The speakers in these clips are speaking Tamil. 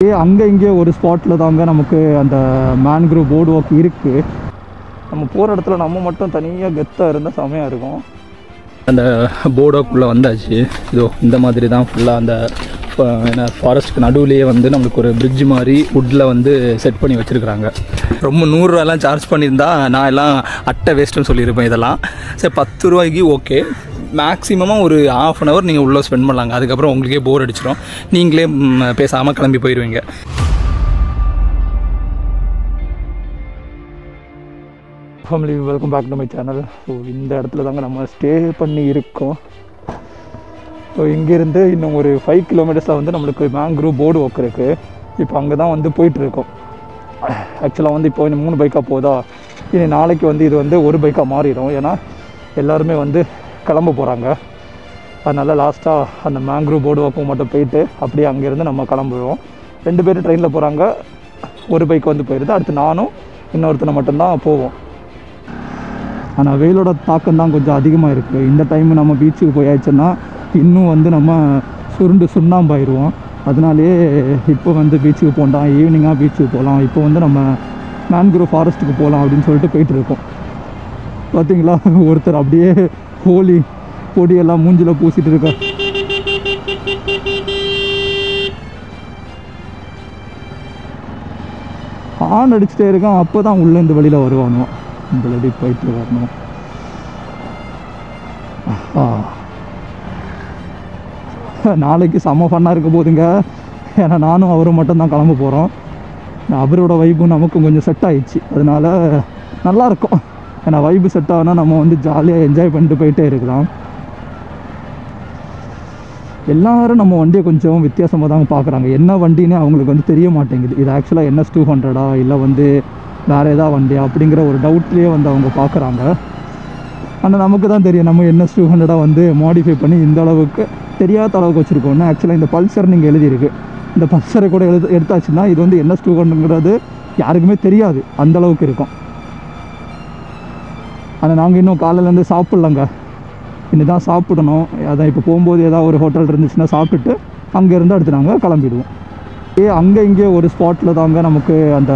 அங்கே இங்கே ஒரு ஸ்பாட்டில் தாங்க நமக்கு அந்த மேன்க்ரூவ் போர்டு வாக் இருக்குது நம்ம போகிற இடத்துல நம்ம மட்டும் தனியாக கெத்தாக இருந்தால் செமையாக இருக்கும். அந்த போர்டு வாக்குள்ளே வந்தாச்சு. இதோ இந்த மாதிரி தான் ஃபுல்லாக அந்த என்ன ஃபாரஸ்ட்டுக்கு நடுவுலேயே வந்து நம்மளுக்கு ஒரு பிரிட்ஜ் மாதிரி வுட்டில் வந்து செட் பண்ணி வச்சுருக்குறாங்க. ரொம்ப நூறுரூவாலாம் சார்ஜ் பண்ணியிருந்தா நான் எல்லாம் அட்டை வேஸ்ட்டுன்னு சொல்லியிருப்பேன் இதெல்லாம். சரி பத்து ரூபாய்க்கு ஓகே மேக்ஸிமமாக ஒரு ஆஃப் அன் ஹவர் நீங்கள் உள்ளே ஸ்பெண்ட் பண்ணலாங்க. அதுக்கப்புறம் உங்களுக்கே போர் அடிச்சிடும் நீங்களே பேசாமல் கிளம்பி போயிடுவீங்க family welcome back to my channel so இந்த இடத்துல தாங்க நம்ம ஸ்டே பண்ணி இருக்கோம் ஸோ இங்கேருந்து இன்னும் ஒரு ஃபைவ் கிலோமீட்டர்ஸில் வந்து நம்மளுக்கு மேங்க்ரூவ் போர்டு ஒர்க் இருக்குது இப்போ அங்கே தான் வந்து போயிட்டுருக்கோம். ஆக்சுவலாக வந்து இப்போ இன்னும் மூணு பைக்காக போதா? இனி நாளைக்கு வந்து இது வந்து ஒரு பைக்காக மாறிடும். ஏன்னா எல்லாருமே வந்து கிளம்ப போகிறாங்க அதனால் லாஸ்ட்டாக அந்த மேங்க்ரூவ் போர்டு ஒர்க்கும் மட்டும் போயிட்டு அப்படியே அங்கேருந்து நம்ம கிளம்புவோம். ரெண்டு பேரும் ட்ரெயினில் போகிறாங்க ஒரு பைக் வந்து போயிடுது அடுத்து நானும் இன்னொருத்தனை மட்டும்தான் போவோம். ஆனால் வெயிலோட தாக்கம் தான் கொஞ்சம் அதிகமாக இருக்குது இந்த டைம் நம்ம பீச்சுக்கு போயாச்சுன்னா இன்னும் வந்து நம்ம சுருண்டு சுண்ணாம்பாயிடுவோம் அதனாலேயே இப்போ வந்து பீச்சுக்கு போகலாம் ஈவினிங்காக பீச்சுக்கு போகலாம். இப்போ வந்து நம்ம மேன்க்ரோவ் ஃபாரஸ்ட்டுக்கு போகலாம் அப்படின்னு சொல்லிட்டு போயிட்டுருக்கோம். பார்த்தீங்களா ஒருத்தர் அப்படியே ஹோலி பொடியெல்லாம் மூஞ்சில் பூசிட்டு இருக்க ஆன் அடிச்சுட்டே இருக்கான். அப்போ தான் உள்ளேருந்து வெளியில் வருவானோ இப்படி போயிட்டு வரணும்? ஆ. நாளைக்கு செம்ம ஃபன்னாக இருக்க போதுங்க. ஏன்னா நானும் அவரும் மட்டும் தான் கிளம்ப போகிறோம் அவரோட வைப்பும் நமக்கும் கொஞ்சம் செட் ஆகிடுச்சு அதனால நல்லா இருக்கும். ஏன்னா வைப்பு செட் ஆகுனா நம்ம வந்து ஜாலியாக என்ஜாய் பண்ணிட்டு போயிட்டே இருக்கலாம். எல்லாரும் நம்ம வண்டியை கொஞ்சம் வித்தியாசமாக தாங்க பார்க்குறாங்க என்ன வண்டின்னு அவங்களுக்கு வந்து தெரிய மாட்டேங்குது. இது ஆக்சுவலாக என்எஸ் டூ ஹண்ட்ரடா இல்லை வந்து வேறு ஏதாவது வண்டியா அப்படிங்கிற ஒரு டவுட்லேயே வந்து அவங்க பார்க்குறாங்க ஆனால் நமக்கு தான் தெரியும். நம்ம என்எஸ் டூ ஹண்ட்ரடாக வந்து மாடிஃபை பண்ணி இந்த அளவுக்கு தெரியாத அளவுக்கு வச்சுருக்கோம்னா ஆக்சுவலாக இந்த பல்சர் நீங்கள் எழுதியிருக்கு. இந்த பல்சரை கூட எழுது எடுத்தாச்சுன்னா இது வந்து என்ன ஸ்டூடெண்ட்டுங்கிறது யாருக்குமே தெரியாது. அந்த அளவுக்கு இருக்கும். ஆனால் நாங்கள் இன்னும் காலையிலேருந்து சாப்பிட்லங்க. இன்னும் தான் சாப்பிடணும். அதான் இப்போ போகும்போது ஏதாவது ஒரு ஹோட்டல் இருந்துச்சுன்னா சாப்பிட்டுட்டு அங்கேருந்து அடுத்து நாங்கள் கிளம்பிடுவோம். ஏ அங்கே இங்கே ஒரு ஸ்பாட்டில் தாங்க நமக்கு அந்த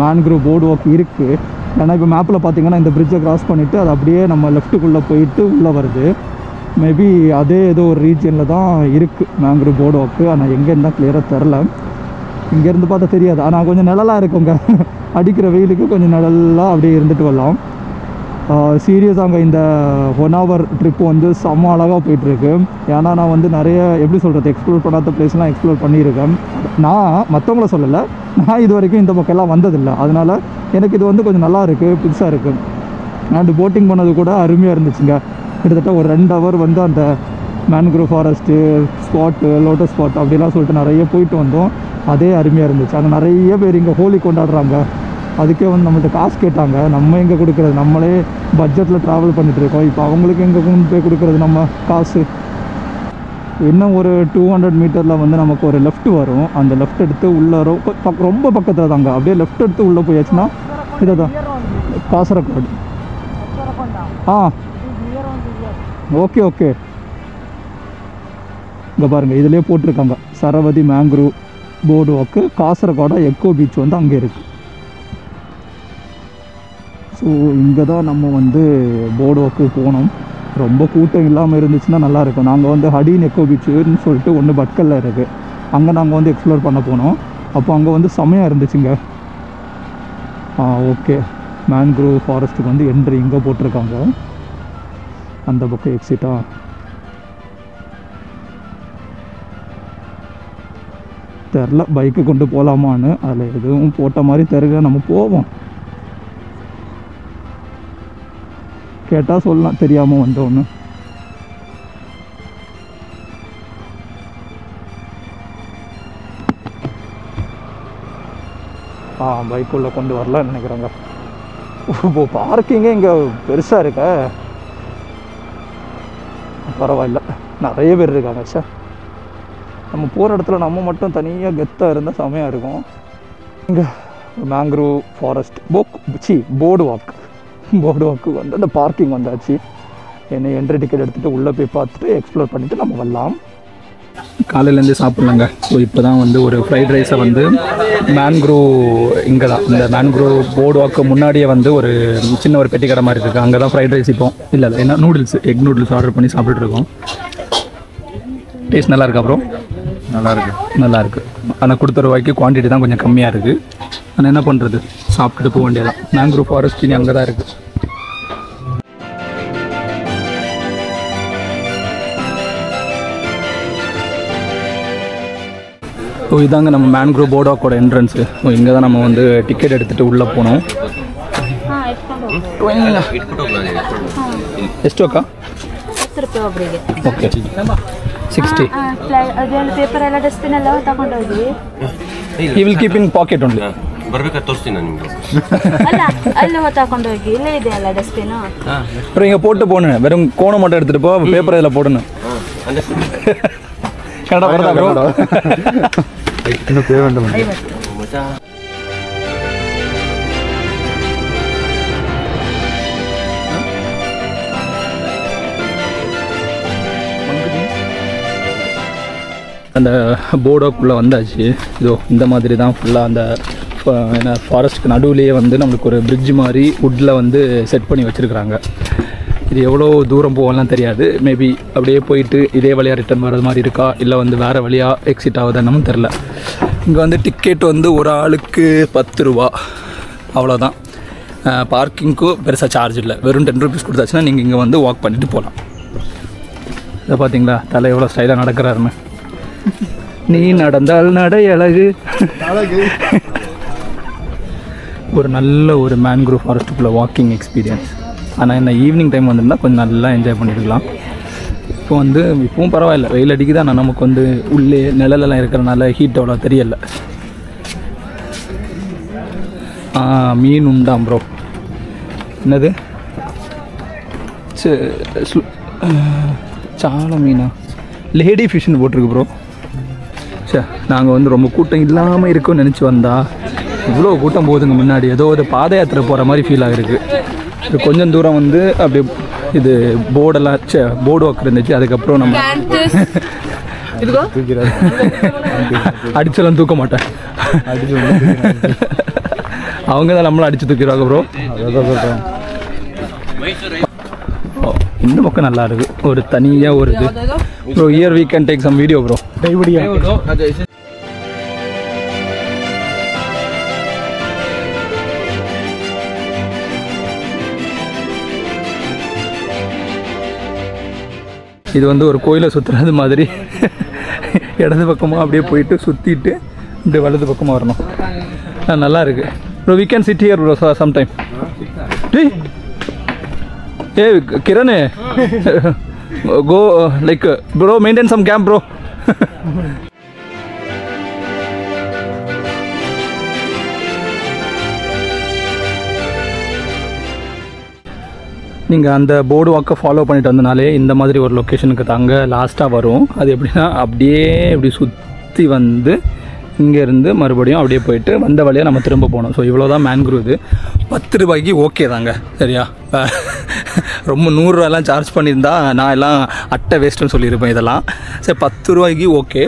மேன்க்ரூவ் போர்டு ஒர்க் இருக்குது ஏன்னா இப்போ மேப்பில் பார்த்தீங்கன்னா இந்த பிரிட்ஜை கிராஸ் பண்ணிவிட்டு அது அப்படியே நம்ம லெஃப்ட்டுக்குள்ளே போயிட்டு உள்ளே வருது. மேபி அதே ஏதோ ஒரு ரீஜனில் தான் இருக்குது மேங்க்ரூவ் போர்டு ஒர்க்கு ஆனால் எங்கேன்னு தான் கிளியராக தெரில இங்கேருந்து பார்த்தா தெரியாது. ஆனால் கொஞ்சம் நிழலாக இருக்குங்க. அடிக்கிற வெயிலுக்கு கொஞ்சம் நிழலாக அப்படியே இருந்துட்டு வரலாம். சீரியஸாங்க இந்த ஒன் ஹவர் ட்ரிப் வந்து செம்ம அழகாக போயிட்டுருக்கு. ஏன்னா நான் வந்து நிறைய எப்படி சொல்கிறது எக்ஸ்ப்ளோர் பண்ணாத பிளேஸ்லாம் எக்ஸ்ப்ளோர் பண்ணியிருக்கேன். நான் மற்றவங்கள சொல்லலை. நான் இது வரைக்கும் இந்த பக்கம்லாம் வந்ததில்லை. அதனால் எனக்கு இது வந்து கொஞ்சம் நல்லா இருக்குது புதுசாக இருக்குது அண்டு போட்டிங் பண்ணது கூட அருமையாக இருந்துச்சுங்க. கிட்டத்தட்ட ஒரு ரெண்டு ஹவர் வந்து அந்த mangrove forest spot lotus spot அப்படிலாம் சொல்லிட்டு நிறைய போயிட்டு வந்தோம். அதே அருமையாக இருந்துச்சு. அங்கே நிறைய பேர் இங்கே ஹோலி கொண்டாடுறாங்க. அதுக்கே வந்து நம்மள்ட்ட காசு கேட்டாங்க. நம்ம எங்கே கொடுக்குறது? நம்மளே பட்ஜெட்டில் ட்ராவல் பண்ணிட்டு இருக்கோம். இப்போ அவங்களுக்கு எங்கே கொண்டு போய் கொடுக்குறது நம்ம காசு? இன்னும் ஒரு டூ ஹண்ட்ரட் மீட்டரில் வந்து நமக்கு ஒரு லெஃப்ட் வரும். அந்த லெஃப்ட் எடுத்து உள்ளே ரொம்ப பக்கத்தில் தாங்க. அப்படியே லெஃப்ட் எடுத்து உள்ளே போயாச்சுன்னா இதை தான் காசரக்காடு. ஆ. Okay okay. இங்கே பாருங்கள் இதுலேயே போட்டிருக்காங்க. சரவதி மேங்க்ரூவ் போர்டு வாக்கு காசரகோடா எக்கோ பீச் வந்து அங்கே இருக்குது ஸோ இங்கே தான் நம்ம வந்து போர்டு வாக்கு போனோம். ரொம்ப கூட்டம் இல்லாமல் இருந்துச்சுன்னா நல்லாயிருக்கும் நாங்கள் வந்து ஹடின் எக்கோ பீச்சுன்னு சொல்லிட்டு ஒன்று பட்கல்ல இருக்குது அங்கே நாங்கள் வந்து எக்ஸ்ப்ளோர் பண்ண போனோம். அப்போ அங்கே வந்து செம்மையாக இருந்துச்சுங்க. ஆ ஓகே மேன்க்ரோவ் ஃபாரஸ்ட்டுக்கு வந்து என்ட்ரி இங்கே போட்டிருக்காங்க. அந்த பக்கம் எக்ஸிட்டா தெரில பைக்கு கொண்டு போகலாமான்னு அதில் எதுவும் போட்ட மாதிரி தெரியல நம்ம போவோம். கேட்டால் சொல்லலாம் தெரியாமல் வந்தோன்னு. ஆ பைக்குள்ளே கொண்டு வரலான்னு நினைக்கிறேங்க. இப்போ பார்க்கிங்கே இங்கே பெருசாக இருக்க. பரவாயில்ல. நிறைய பேர் இருக்காங்க சார் நம்ம போகிற இடத்துல நம்ம மட்டும் தனியாக கெத்தாக இருந்தால் செமையாக இருக்கும். இங்கே மேங்க்ரூவ் ஃபாரஸ்ட் போக் சி போர்டு வாக் போர்டு வாக்கு வந்து அந்த பார்க்கிங் வந்தாச்சு. என்ன என்ட்ரி டிக்கெட் எடுத்துகிட்டு உள்ளே போய் பார்த்துட்டு எக்ஸ்ப்ளோர் பண்ணிவிட்டு நம்ம வரலாம். காலையிலேருந்து சாப்பிட்லாங்க. ஸோ இப்போ தான் வந்து ஒரு ஃப்ரைட் ரைஸை வந்து மேன்க்ரோ இங்கே தான் இந்த மேன்க்ரோ போர்டு வாக்கு முன்னாடியே வந்து ஒரு சின்ன ஒரு பெட்டி கடை மாதிரி இருக்குது அங்கே தான் ஃப்ரைட் ரைஸ் இப்போ. இல்லை இல்லை என்ன நூடுல்ஸ் எக் நூடுல்ஸ் ஆர்டர் பண்ணி சாப்பிட்டுட்டு இருக்கோம். டேஸ்ட் நல்லா இருக்கா அப்புறம் நல்லா இருக்கு. நல்லா இருக்கு. ஆனால் கொடுத்த ரூபாய்க்கு குவான்டிட்டி தான் கொஞ்சம் கம்மியாக இருக்குது ஆனால் என்ன பண்ணுறது சாப்பிட்டுட்டு போக வேண்டியதான் மேங்க்ரோ ஃபாரஸ்ட் இனி அங்கே தான் இருக்குது ஸோ இதாங்க நம்ம மேன்க்ரோ போர்டாக்கோட என்ட்ரன்ஸு ஸோ இங்கே தான் நம்ம வந்து டிக்கெட் எடுத்துகிட்டு உள்ளே போனோம் ಎಷ್ಟು ಅಕ್ಕ ಹತ್ತು ರೂಪಾಯಿ ಒಬ್ಬರಿಗೆ ಓಕೆ ಸಿಕ್ಸ್ಟಿ ಅದೆಲ್ಲ ಪೇಪರ್ ಎಲ್ಲ ಡಸ್ಟ್ಬಿನ್ ಎಲ್ಲ ತಗೊಂಡೋಗಿ we will keep in pocket only ಬರ್ಬೇಕಾದ್ರೆ ತೋರಿಸ್ತೀನಿ ನಾನು ನಿಮಗೆ ಅಲ್ಲ ಅಲ್ಲಿ ತಗೊಂಡೋಗಿ ಇಲ್ಲೇ ಇದೆ ಅಲ್ಲ ಡಸ್ಟ್ಬಿನ್ அப்புறம் இங்கே போட்டு போகணும் வெறும் கோணம் மட்டும் எடுத்துகிட்டு போ பேப்பர் இதில் போடணும் கரெக்டாக வருதா இன்னும் பே வேண்டும் அந்த போர்டோக்குள்ளே வந்தாச்சு. இதோ இந்த மாதிரி தான் ஃபுல்லாக அந்த என்ன ஃபாரஸ்ட்டுக்கு நடுவுலேயே வந்து நம்மளுக்கு ஒரு பிரிட்ஜ் மாதிரி வுட்டில் வந்து செட் பண்ணி வச்சுருக்குறாங்க. இது எவ்வளோ தூரம் போகலாம் தெரியாது. மேபி அப்படியே போயிட்டு இதே வழியாக ரிட்டர்ன் வர்றது மாதிரி இருக்கா? இல்லை வந்து வேறு வழியாக எக்ஸிட் ஆகுதுன்னு தெரில இங்கே வந்து டிக்கெட் வந்து ஒரு ஆளுக்கு பத்து ரூபா. அவ்வளோதான் பார்க்கிங்க்கும் பெருசாக சார்ஜ் இல்லை. வெறும் டென் ருபீஸ் கொடுத்தாச்சுன்னா நீங்கள் இங்கே வந்து வாக் பண்ணிட்டு போகலாம் இதை பார்த்தீங்களா தலை எவ்வளோ ஸ்டைலாக நடக்கிறாருன்னு. நீ நடந்தால் நடை அழகு. ஒரு நல்ல ஒரு மேன்க்ரூவ் ஃபாரஸ்ட்டுக்குள்ளே வாக்கிங் எக்ஸ்பீரியன்ஸ் ஆனால் இந்த ஈவினிங் டைம் வந்திருந்தால் கொஞ்சம் நல்லா என்ஜாய் பண்ணிருக்கலாம். இப்போ வந்து இப்பவும் பரவாயில்ல. வெயில் அடிக்குது ஆனால் நமக்கு வந்து உள்ளே நிழலெல்லாம் இருக்கிறனால ஹீட் அவ்வளோ தெரியல. ஆ மீன் உண்டாம் ப்ரோ என்னது? சாலை மீனா? லேடி ஃபிஷ்னு போட்டிருக்கு ப்ரோ சே நாங்கள் வந்து ரொம்ப கூட்டம் இல்லாமல் இருக்கும்னு நினச்சி வந்தா இவ்வளோ கூட்டம் போகுதுங்க முன்னாடி. ஏதோ ஒரு பாத யாத்திரை போகிற மாதிரி ஃபீல் ஆகிருக்கு. கொஞ்சம் தூரம் வந்து அப்படியே இது போர்டெல்லாம் சே போர்டு ஒர்க் இருந்துச்சு. அதுக்கப்புறம் நம்ம அடிச்செல்லாம் தூக்க மாட்டேன். அவங்க தான் நம்மளும் அடிச்சு தூக்கிடுவாங்க ப்ரோ சொல்கிறேன் ஓ, இந்த பக்கம் நல்லா இருக்கு. ஒரு தனியாக ஒரு இது. Bro here we can take some video bro இது வந்து ஒரு கோயிலை சுற்றுறது மாதிரி. இடது பக்கமாக அப்படியே போயிட்டு சுற்றிட்டு இப்படி வலது பக்கமாக வரணும். ஆ நல்லா இருக்கு. Bro we can sit here bro sometime tea a Kiran. Go like bro maintain some game bro நீங்கள் அந்த போர்டு வாக்கை ஃபாலோ பண்ணிட்டு வந்தனாலே இந்த மாதிரி ஒரு லொக்கேஷனுக்கு தாங்க லாஸ்ட்டாக வரும். அது எப்படின்னா அப்படியே இப்படி சுற்றி வந்து இங்கேருந்து மறுபடியும் அப்படியே போயிட்டு வந்த வழியாக நம்ம திரும்ப போகணும். ஸோ இவ்வளோ தான் மேன்க்ரூ இது. பத்து ரூபாய்க்கு ஓகே தாங்க. சரியா? ரொம்ப நூறுரூவாலாம் சார்ஜ் பண்ணியிருந்தா நான் எல்லாம் அட்டை வேஸ்ட்டுன்னு சொல்லியிருப்பேன் இதெல்லாம். சரி பத்து ரூபாய்க்கு ஓகே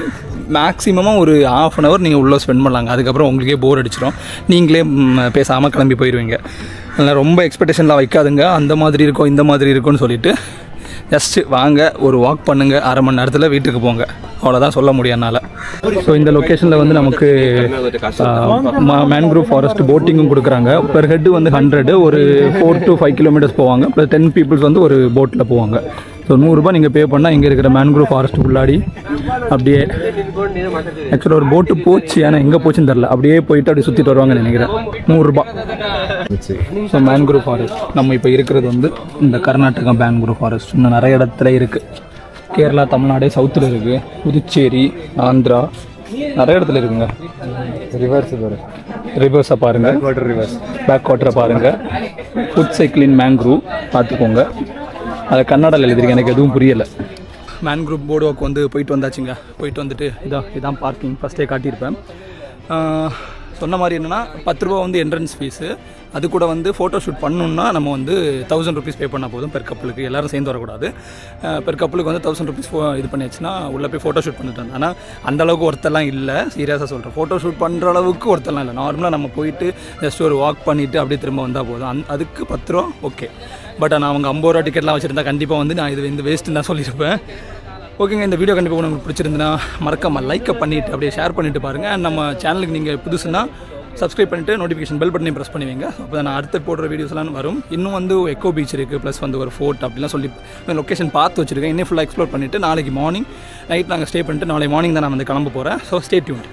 மேக்ஸிமமாக ஒரு ஆஃப் அன் ஹவர் நீங்கள் உள்ளே ஸ்பெண்ட் பண்ணலாங்க. அதுக்கப்புறம் உங்களுக்கே போர் அடிச்சிடும் நீங்களே பேசாமல் கிளம்பி போயிடுவீங்க அதனால் ரொம்ப எக்ஸ்பெக்டேஷன்லாம் வைக்காதுங்க. அந்த மாதிரி இருக்கும் இந்த மாதிரி இருக்கும்னு சொல்லிட்டு ஜஸ்ட்டு வாங்க ஒரு வாக் பண்ணுங்கள் அரை மணி நேரத்தில் வீட்டுக்கு போங்க. அவ்வளோதான் சொல்ல முடியும் என்னால். ஸோ இந்த லொக்கேஷனில் வந்து நமக்கு மேன்க்ரூவ் ஃபாரஸ்ட் போட்டிங்கும் கொடுக்குறாங்க. பெர் ஹெட் வந்து ஹண்ட்ரடு ஒரு ஃபோர் டு ஃபைவ் கிலோமீட்டர்ஸ் போவாங்க. ப்ளஸ் டென் பீப்புள்ஸ் வந்து ஒரு போட்டில் போவாங்க. ஸோ நூறுரூபா நீங்கள் பே பண்ணால் இங்கே இருக்கிற மேன்க்ரோவ் ஃபாரஸ்ட் உள்ளாடி அப்படியே ஆக்சுவலாக ஒரு போட்டு போச்சு. ஏன்னா எங்கே போச்சுன்னு தெரில அப்படியே போயிட்டு அப்படியே சுற்றிட்டு வருவாங்கன்னு நினைக்கிறேன். நூறுரூபா ஸோ மேன்க்ரோவ் ஃபாரஸ்ட் நம்ம இப்போ இருக்கிறது வந்து இந்த கர்நாடகா மேன்க்ரோவ் ஃபாரஸ்ட் இன்னும் நிறைய இடத்துல இருக்குது கேரளா தமிழ்நாடு சவுத்தில் இருக்குது புதுச்சேரி ஆந்திரா நிறைய இடத்துல இருக்குங்க. ரிவர்ஸ் ரிவர்ஸை பாருங்கள் பேக் வாட்டரை பாருங்கள் ஃபுட் சைக்கிளின் மேங்க்ரூவ் பார்த்துக்கோங்க. அதை கன்னடாவில் எழுதிருக்கேன் எனக்கு எதுவும் புரியலை. மேன்க்ரூவ் போர்டு ஒர்க் வந்து போயிட்டு வந்தாச்சுங்க. போயிட்டு வந்துட்டு இதான் இதான் பார்க்கிங் ஃபஸ்ட்டே காட்டியிருப்பேன். சொன்ன மாதிரி என்னென்னா பத்து ரூபா வந்து என்ட்ரன்ஸ் ஃபீஸு அது கூட வந்து ஃபோட்டோ ஷூட் பண்ணணுன்னா நம்ம வந்து தௌசண்ட் ருபீஸ் பே பண்ணால் போதும் பெர் கப்பலுக்கு எல்லோரும் சேர்ந்து வரக்கூடாது. பெர் கப்பலுக்கு வந்து தௌசண்ட் ருபீஸ் இது பண்ணியாச்சுன்னா உள்ளே போய் ஃபோட்டோ ஷூட் பண்ணிட்டு வந்தேன். ஆனால் அந்த அளவுக்கு ஒருத்தெல்லாம் இல்லை. சீரியஸாக சொல்கிறேன் ஃபோட்டோ ஷூட் பண்ணுற அளவுக்கு ஒருத்தெல்லாம் இல்லை. நார்மலாக நம்ம போயிட்டு ஜஸ்ட் ஒரு வாக் பண்ணிவிட்டு அப்படியே திரும்ப வந்தால் போதும். அந் அதுக்கு பத்து ரூபா ஓகே பட் ஆனால் அவங்க ஐம்பது ரூபா டிக்கெட்லாம் வச்சுருந்தா கண்டிப்பாக வந்து நான் இது இந்த வேஸ்ட்டுன்னு தான் சொல்லியிருப்பேன். ஓகேங்க இந்த வீடியோ கண்டிப்பாக உங்களுக்கு பிடிச்சிருந்துன்னா மறக்காம லைக்கை பண்ணிவிட்டு அப்படியே ஷேர் பண்ணிட்டு பாருங்கள் அண்ட் நம்ம சேனலுக்கு நீங்கள் புதுசுன்னா சப்ஸ்கிரைப் பண்ணிட்டு நோட்டிஃபிகேஷன் பெல் பட்டனையும் ப்ரெஸ் பண்ணுவீங்க அப்போ நான் அடுத்து போடுற வீடியோஸ்லாம் வரும். இன்னும் வந்து எக்கோ பீச் இருக்குது ப்ளஸ் வந்து ஒரு ஃபோர்ட் அப்படிலாம் சொல்லி லொக்கேஷன் பார்த்து வச்சுருக்கேன். இன்னும் ஃபுல்லாக எக்ஸ்ப்ளோர் பண்ணிவிட்டு நாளைக்கு மார்னிங் நைட் நாங்கள் ஸ்டே பண்ணிட்டு நாளைக்கு மார்னிங் தான் நான் வந்து கிளம்ப போகிறேன் ஸோ ஸ்டே டியூன்